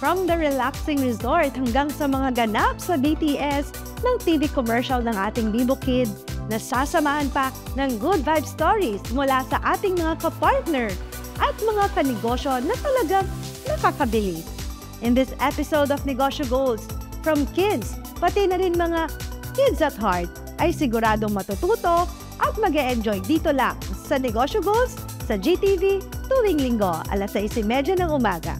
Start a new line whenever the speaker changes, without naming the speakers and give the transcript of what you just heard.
From the relaxing resort hanggang sa mga ganap sa BTS ng TV commercial ng ating Bibo Kids, nasasamahan pa ng good vibe stories mula sa ating mga kapartner at mga kanegosyo na talagang nakakabilis. In this episode of Negosyo Goals, from kids, pati na rin mga kids at heart, ay siguradong matututo at mag enjoy dito lang sa Negosyo Goals sa GTV tuwing linggo alas 6.30 ng umaga.